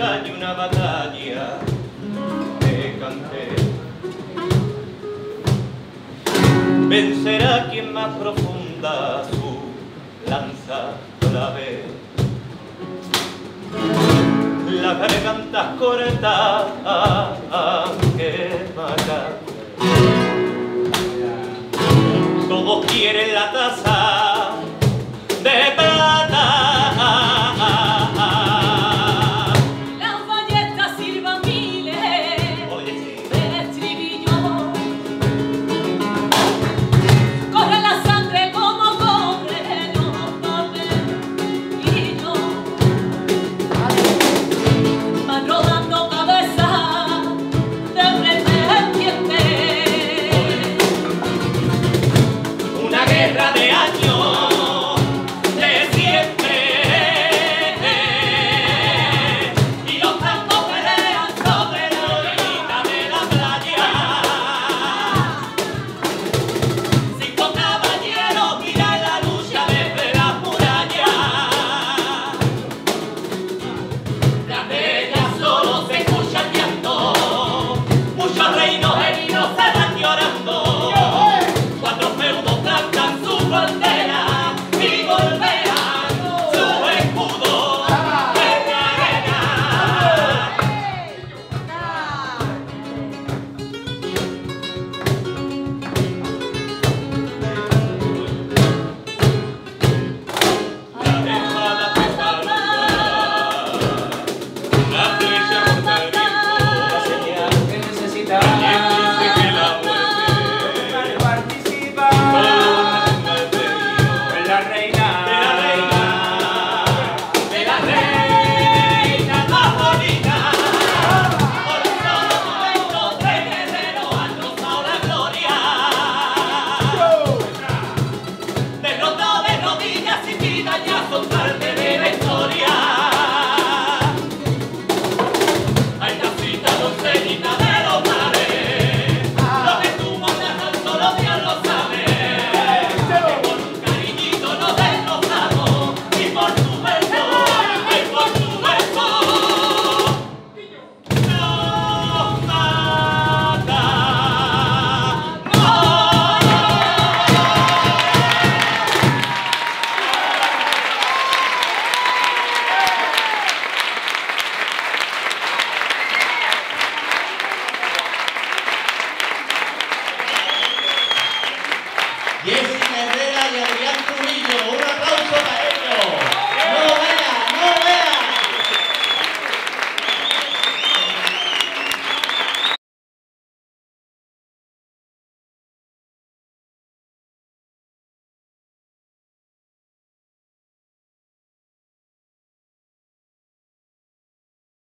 una batalla te canté. Vencerá quien más profunda su lanza clave. La garganta corta que mata. Todos quieren la taza.